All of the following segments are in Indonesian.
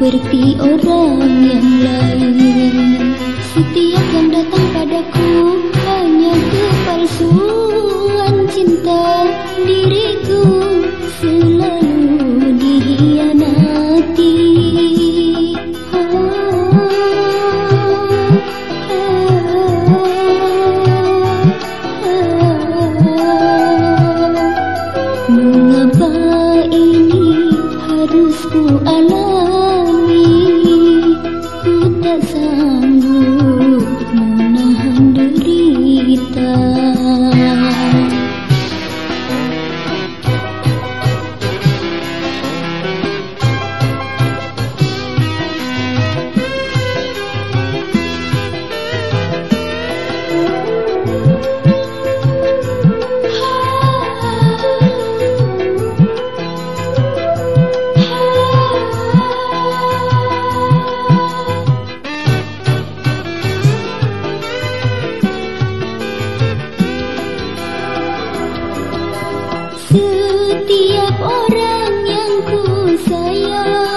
seperti orang yang lain Setiap Setiap orang yang ku sayang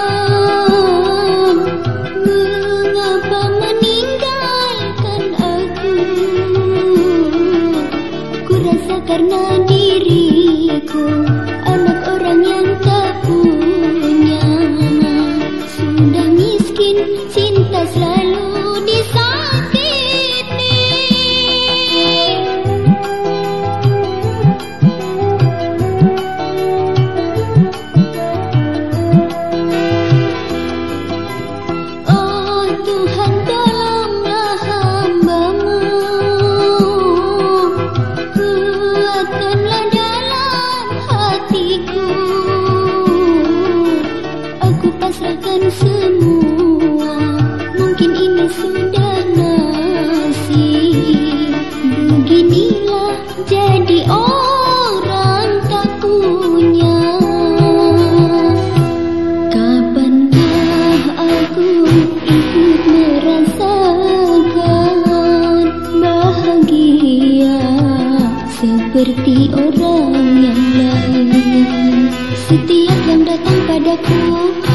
seperti orang yang lain. Setiap yang datang padaku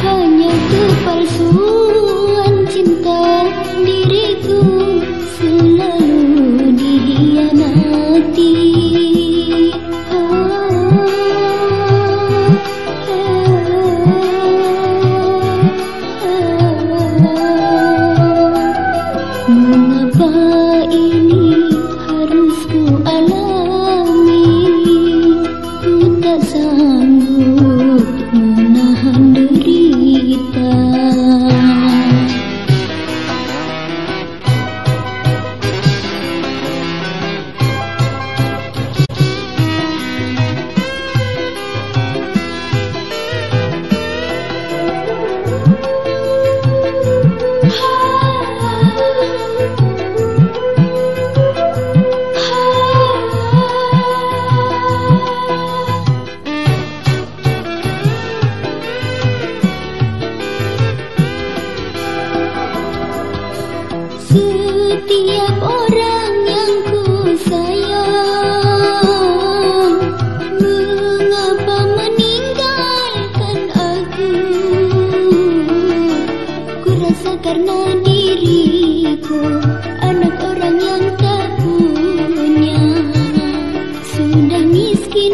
hanya kepalsuan cinta Setiap orang yang ku sayang Mengapa meninggalkan aku? Ku rasa karena diriku Anak orang yang tak punya. Sudah miskin